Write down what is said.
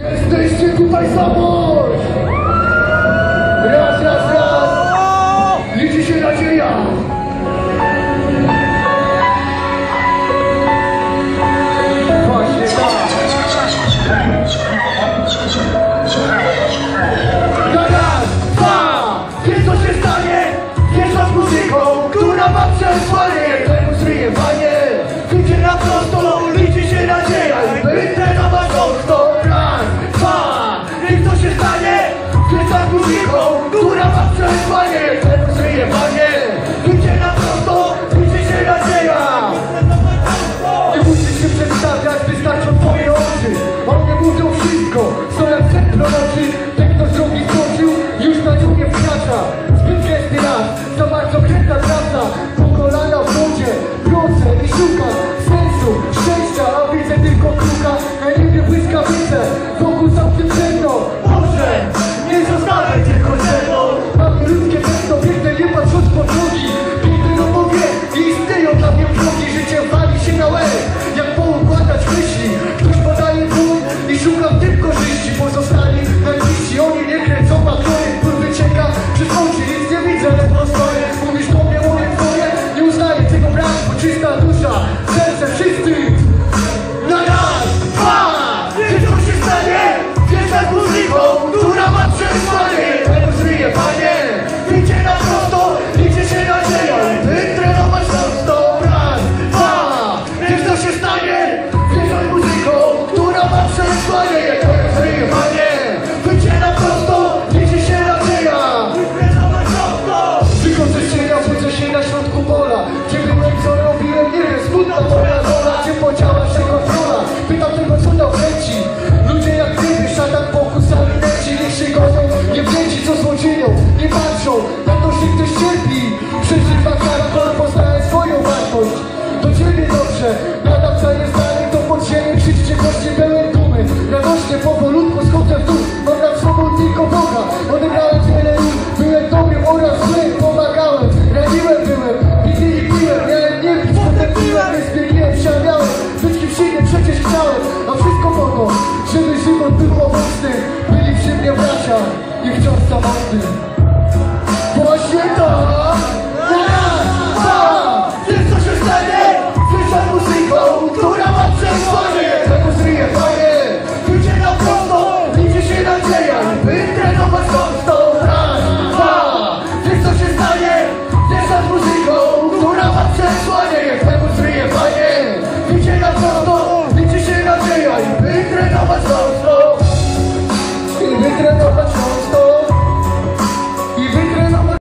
Jesteście tutaj samość! Raz, raz, raz! Liczy się nadzieja! Na raz, dwa! Wiesz co się stanie? Wiesz co z muzyką, która ma przesłanie! Po kolana w wodzie Wrócę i szukam sensu, szczęścia A widzę tylko kruka. Na niebie błyskawice Wokół zamknę przedno Boże, nie zostawiaj tylko ze mną Mam ludzkie wędno, biegnę nie patrząc po drogi Biegnę no bo wie, nie istnieją dla mnie drogi Życie wali się na łeb, jak poukładać myśli. Ktoś podaje dół i szukam tym korzyści Pozostaje You're just czas samotny